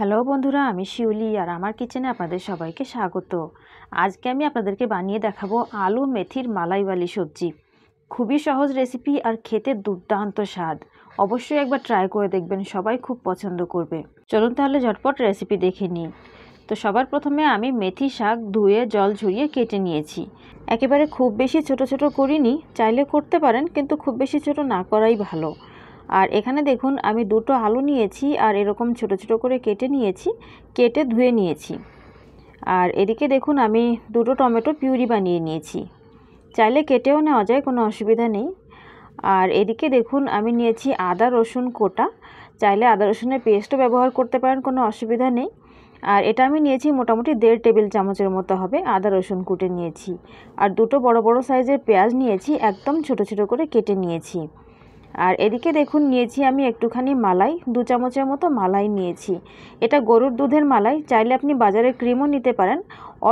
Hello বন্ধুরা, আমি শিউলি আর আমার কিচেনে আপনাদের সবাইকে স্বাগত। আজকে আমি আপনাদেরকে বানিয়ে দেখাবো আলু মেথির মালাইওয়ালি সবজি। খুবই সহজ রেসিপি আর খেতে দুর্দান্ত স্বাদ। অবশ্যই একবার ট্রাই করে দেখবেন, সবাই খুব পছন্দ করবে। চলুন তাহলে ঝটপট রেসিপি দেখে নিই। তো সবার প্রথমে আমি মেথি শাক ধুয়ে জল ঝরিয়ে কেটে নিয়েছি। একেবারে খুব বেশি ছোট ছোট করিনি, চাইলে করতে পারেন, কিন্তু খুব বেশি ছোট না করাই ভালো। আর এখানে দেখুন আমি দুটো আলু নিয়েছি আর এরকম ছোট ছোট করে কেটে নিয়েছি, কেটে ধুয়ে নিয়েছি। আর এদিকে দেখুন আমি দুটো টমেটো পিউরি বানিয়ে নিয়েছি। চাইলে কেটেও নেওয়া যায়, কোনো অসুবিধা নেই। আর এদিকে দেখুন আমি নিয়েছি আদা রসুন কোটা। চাইলে আদা রসুনের পেস্টও ব্যবহার করতে পারেন, কোনো অসুবিধা নেই। আর এটা আমি নিয়েছি মোটামুটি দেড় টেবিল চামচের মতো হবে, আদা রসুন কুটে নিয়েছি। আর দুটো বড় বড় সাইজের পেঁয়াজ নিয়েছি, একদম ছোট ছোট করে কেটে নিয়েছি। আর এদিকে দেখুন, নিয়েছি আমি একটুখানি মালাই, দু চামচের মতো মালাই নিয়েছি। এটা গরুর দুধের মালাই, চাইলে আপনি বাজারের ক্রিমও নিতে পারেন।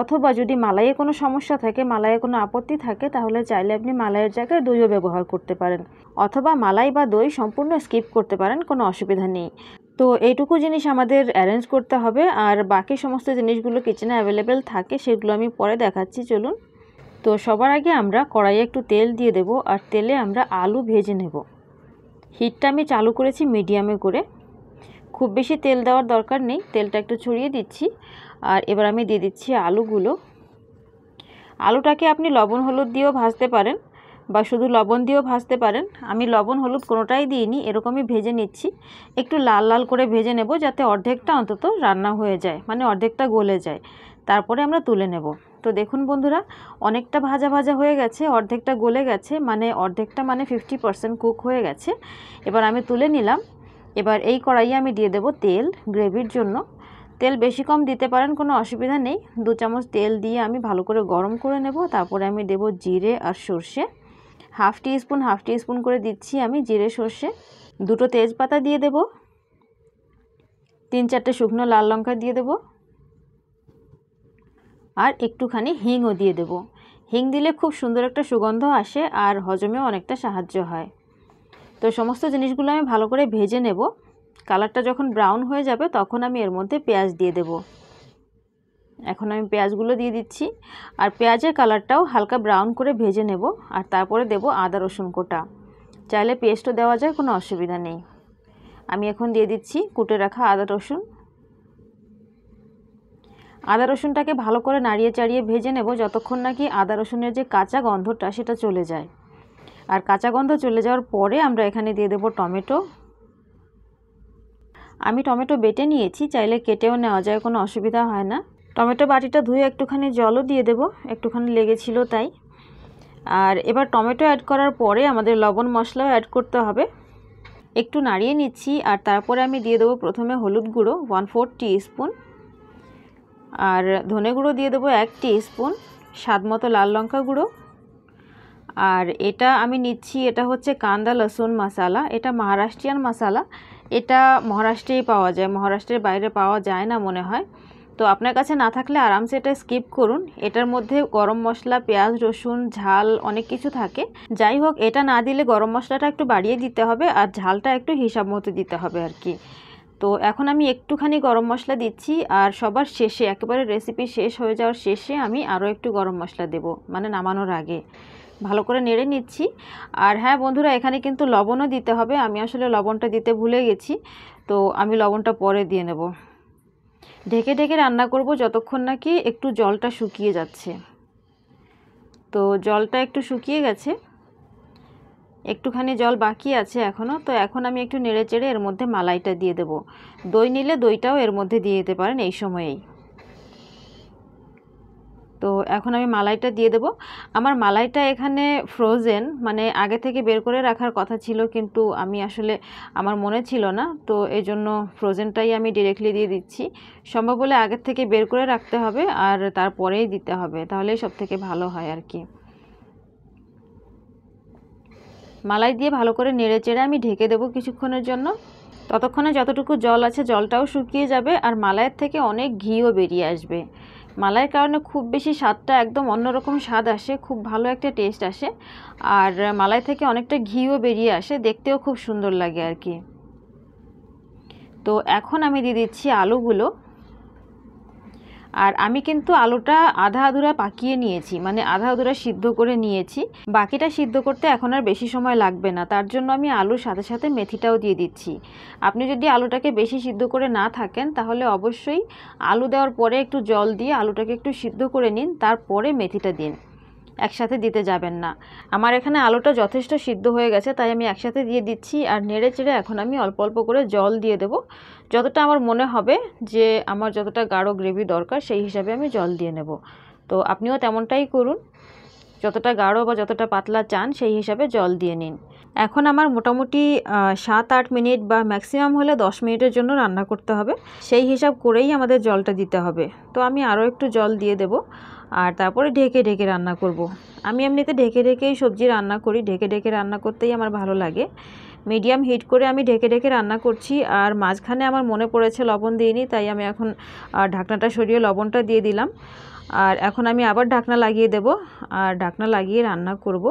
অথবা যদি মালাইয়ে কোনো সমস্যা থাকে, মালাইয়ে কোনো আপত্তি থাকে, তাহলে চাইলে আপনি মালাইয়ের জায়গায় দইও ব্যবহার করতে পারেন। অথবা মালাই বা দই সম্পূর্ণ স্কিপ করতে পারেন, কোনো অসুবিধা নেই। তো এইটুকু জিনিস আমাদের অ্যারেঞ্জ করতে হবে, আর বাকি সমস্ত জিনিসগুলো কিচেনে অ্যাভেলেবেল থাকে, সেগুলো আমি পরে দেখাচ্ছি, চলুন। তো সবার আগে আমরা কড়াইয়ে একটু তেল দিয়ে দেব, আর তেলে আমরা আলু ভেজে নেব। হিটটা আমি চালু করেছি মিডিয়ামে করে। খুব বেশি তেল দেওয়ার দরকার নেই, তেলটা একটু ছড়িয়ে দিচ্ছি। আর এবার আমি দিয়ে দিচ্ছি আলুগুলো। আলুটাকে আপনি লবণ হলুদ দিয়েও ভাজতে পারেন বা শুধু লবণ দিয়েও ভাজতে পারেন। আমি লবণ হলুদ কোনোটাই দিইনি, এরকমই ভেজে নিচ্ছি। একটু লাল লাল করে ভেজে নেব যাতে অর্ধেকটা অন্তত রান্না হয়ে যায় মানে অর্ধেকটা গলে যায়। তারপরে আমরা তুলে নেব। তো দেখুন বন্ধুরা, অনেকটা ভাজা ভাজা হয়ে গেছে, অর্ধেকটা গলে গেছে মানে অর্ধেকটা মানে ফিফটি পারসেন্ট কুক হয়ে গেছে। এবার আমি তুলে নিলাম। এবার এই কড়াইয়ে আমি দিয়ে দেব তেল গ্রেভির জন্য। তেল বেশি কম দিতে পারেন, কোনো অসুবিধা নেই। দু চামচ তেল দিয়ে আমি ভালো করে গরম করে নেব। তারপরে আমি দেব জিরে আর সর্ষে। Half teaspoon half teaspoon করে দিচ্ছি আমি জিরে, সর্ষে। দুটো তেজপাতা দিয়ে দেব। তিন চারটে শুকনো লাল লঙ্কা দিয়ে দেবো। আর একটুখানি হিংও দিয়ে দেব। হিং দিলে খুব সুন্দর একটা সুগন্ধ আসে আর হজমেও অনেকটা সাহায্য হয়। তো সমস্ত জিনিসগুলো আমি ভালো করে ভেজে নেব। কালারটা যখন ব্রাউন হয়ে যাবে তখন আমি এর মধ্যে পেঁয়াজ দিয়ে দেব। এখন আমি পেঁয়াজগুলো দিয়ে দিচ্ছি আর পেঁয়াজের কালারটাও হালকা ব্রাউন করে ভেজে নেব আর তারপরে দেব আদা রসুন কোটা। চাইলে পেস্টও দেওয়া যায়, কোনো অসুবিধা নেই। আমি এখন দিয়ে দিচ্ছি কুটে রাখা আদা রসুন। আদা রসুনটাকে ভালো করে নাড়িয়ে চাড়িয়ে ভেজে নেব যতক্ষণ নাকি আদা রসুনের যে কাঁচা গন্ধটা সেটা চলে যায়। আর কাঁচা গন্ধ চলে যাওয়ার পরে আমরা এখানে দিয়ে দেব টমেটো। আমি টমেটো বেটে নিয়েছি, চাইলে কেটেও নেওয়া যায়, কোনো অসুবিধা হয় না। টমেটো বাটিটা ধুয়ে একটুখানি জলও দিয়ে দেব, একটুখানি লেগেছিল তাই। আর এবার টমেটো অ্যাড করার পরে আমাদের লবণ মশলাও অ্যাড করতে হবে। একটু নাড়িয়ে নিচ্ছি, আর তারপরে আমি দিয়ে দেবো প্রথমে হলুদ গুঁড়ো ওয়ান ফোর টি স্পুন আর ধনে গুঁড়ো দিয়ে দেবো এক স্পুন স্বাদ মতো লাল লঙ্কা গুঁড়ো। আর এটা আমি নিচ্ছি, এটা হচ্ছে কান্দা লসুন মশালা, এটা মহারাষ্ট্রিয়ান মশালা। এটা মহারাষ্ট্রেই পাওয়া যায়, মহারাষ্ট্রের বাইরে পাওয়া যায় না মনে হয়। তো আপনার কাছে না থাকলে আরামসে এটা স্কিপ করুন। এটার মধ্যে গরম মশলা, পেঁয়াজ, রসুন, ঝাল অনেক কিছু থাকে। যাই হোক, এটা না দিলে গরম মশলাটা একটু বাড়িয়ে দিতে হবে আর ঝালটা একটু হিসাব মতো দিতে হবে আর কি। তো এখন আমি একটুখানি গরম মশলা দিচ্ছি আর সবার শেষে, একেবারে রেসিপি শেষ হয়ে যাওয়ার শেষে আমি আরও একটু গরম মশলা দেব মানে নামানোর আগে। ভালো করে নেড়ে নিচ্ছি। আর হ্যাঁ বন্ধুরা, এখানে কিন্তু লবণও দিতে হবে। আমি আসলে লবণটা দিতে ভুলে গেছি। তো আমি লবণটা পরে দিয়ে নেব। ঢেকে ঢেকে রান্না করব যতক্ষণ নাকি একটু জলটা শুকিয়ে যাচ্ছে। তো জলটা একটু শুকিয়ে গেছে। একটুখানি জল বাকি আছে এখনও তো এখন আমি একটু নেড়ে চেড়ে এর মধ্যে মালাইটা দিয়ে দেব। দই নিলে দইটাও এর মধ্যে দিয়ে দিতে পারেন এই সময়েই। তো এখন আমি মালাইটা দিয়ে দেব। আমার মালাইটা এখানে ফ্রোজেন মানে আগে থেকে বের করে রাখার কথা ছিল, কিন্তু আমি আসলে, আমার মনে ছিল না, তো এই জন্য ফ্রোজেনটাই আমি ডিরেক্টলি দিয়ে দিচ্ছি। সম্ভব হলে আগের থেকে বের করে রাখতে হবে, আর তারপরেই দিতে হবে, তাহলেই সব থেকে ভালো হয় আর কি। মালাই দিয়ে ভালো করে নেড়ে চেড়ে আমি ঢেকে দেবো কিছুক্ষণের জন্য। ততক্ষণে যতটুকু জল আছে, জলটাও শুকিয়ে যাবে আর মালাইয়ের থেকে অনেক ঘিও বেরিয়ে আসবে। মালাইয়ের কারণে খুব বেশি স্বাদটা একদম অন্যরকম স্বাদ আসে, খুব ভালো একটা টেস্ট আসে। আর মালাই থেকে অনেকটা ঘিও বেরিয়ে আসে, দেখতেও খুব সুন্দর লাগে আর কি। তো এখন আমি দিয়ে দিচ্ছি আলুগুলো। আর আমি কিন্তু আলুটা আধা আধুরা পাকিয়ে নিয়েছি মানে আধা আধুরা সিদ্ধ করে নিয়েছি। বাকিটা সিদ্ধ করতে এখন আর বেশি সময় লাগবে না, তার জন্য আমি আলুর সাথে সাথে মেথিটাও দিয়ে দিচ্ছি। আপনি যদি আলুটাকে বেশি সিদ্ধ করে না থাকেন, তাহলে অবশ্যই আলু দেওয়ার পরে একটু জল দিয়ে আলুটাকে একটু সিদ্ধ করে নিন, তারপরে মেথিটা দিন। একসাথে দিতে যাবেন না। আমার এখানে আলুটা যথেষ্ট সিদ্ধ হয়ে গেছে, তাই আমি একসাথে দিয়ে দিচ্ছি আর নেড়ে চেড়ে এখন আমি অল্প অল্প করে জল দিয়ে দেব। যতটা আমার মনে হবে যে আমার যতটা গাঢ় গ্রেভি দরকার, সেই হিসাবে আমি জল দিয়ে নেব। তো আপনিও তেমনটাই করুন। যতটা গাঢ় বা যতটা পাতলা চান, সেই হিসাবে জল দিয়ে নিন। এখন আমার মোটামুটি সাত আট মিনিট বা ম্যাক্সিমাম হলে দশ মিনিটের জন্য রান্না করতে হবে। সেই হিসাব করেই আমাদের জলটা দিতে হবে। তো আমি আরও একটু জল দিয়ে দেব। আর তারপরে ঢেকে ঢেকে রান্না করব। আমি এমনিতে ঢেকে ঢেকেই সবজি রান্না করি। ঢেকে ঢেকে রান্না করতেই আমার ভালো লাগে। মিডিয়াম হিট করে আমি ঢেকে ঢেকে রান্না করছি আর মাঝখানে আমার মনে পড়েছে লবণ দিইনি, তাই আমি এখন ঢাকনাটা সরিয়ে লবণটা দিয়ে দিলাম। আর এখন আমি আবার ঢাকনা লাগিয়ে দেব আর ঢাকনা লাগিয়ে রান্না করব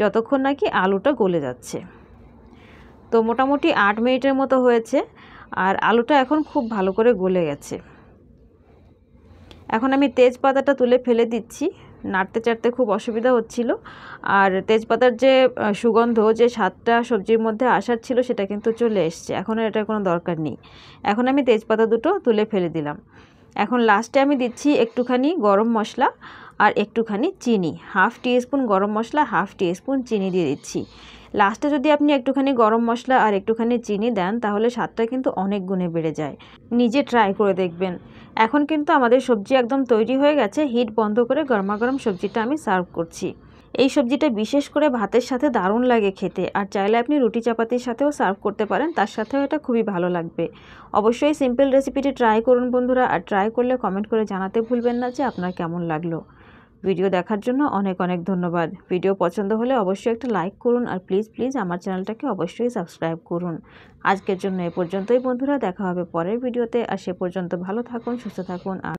যতক্ষণ নাকি আলুটা গলে যাচ্ছে। তো মোটামুটি আট মিনিটের মতো হয়েছে আর আলুটা এখন খুব ভালো করে গলে গেছে। এখন আমি তেজপাতাটা তুলে ফেলে দিচ্ছি। নাড়তে চাড়তে খুব অসুবিধা হচ্ছিল। আর তেজপাতার যে সুগন্ধ, যে স্বাদটা সবজির মধ্যে আসার ছিল সেটা কিন্তু চলে এসছে। এখন এটার কোনো দরকার নেই। এখন আমি তেজপাতা দুটো তুলে ফেলে দিলাম। এখন লাস্টে আমি দিচ্ছি একটুখানি গরম মশলা আর একটুখানি চিনি। হাফ টি স্পুন গরম মশলা, হাফ টি স্পুন চিনি দিয়ে দিচ্ছি। লাস্টে যদি আপনি একটুখানি গরম মশলা আর একটুখানি চিনি দেন, তাহলে স্বাদটা কিন্তু অনেক গুণে বেড়ে যায়। নিজে ট্রাই করে দেখবেন। এখন কিন্তু আমাদের সবজি একদম তৈরি হয়ে গেছে হিট বন্ধ করে গরমা গরম সবজিটা আমি সার্ভ করছি। এই সবজিটা বিশেষ করে ভাতের সাথে দারুণ লাগে খেতে, আর চাইলে আপনি রুটি চাপাতির সাথেও সার্ভ করতে পারেন, তার সাথেও এটা খুবই ভালো লাগবে। অবশ্যই সিম্পল রেসিপিটি ট্রাই করুন বন্ধুরা, আর ট্রাই করলে কমেন্ট করে জানাতে ভুলবেন না যে আপনার কেমন লাগল। ভিডিও দেখার জন্য অনেক অনেক ধন্যবাদ। ভিডিও পছন্দ হলে অবশ্যই একটা লাইক করুন আর প্লিজ প্লিজ আমার চ্যানেলটাকে অবশ্যই সাবস্ক্রাইব করুন। আজকের জন্য এ পর্যন্তই বন্ধুরা, দেখা হবে পরের ভিডিওতে। আর সে পর্যন্ত ভালো থাকুন, সুস্থ থাকুন, আর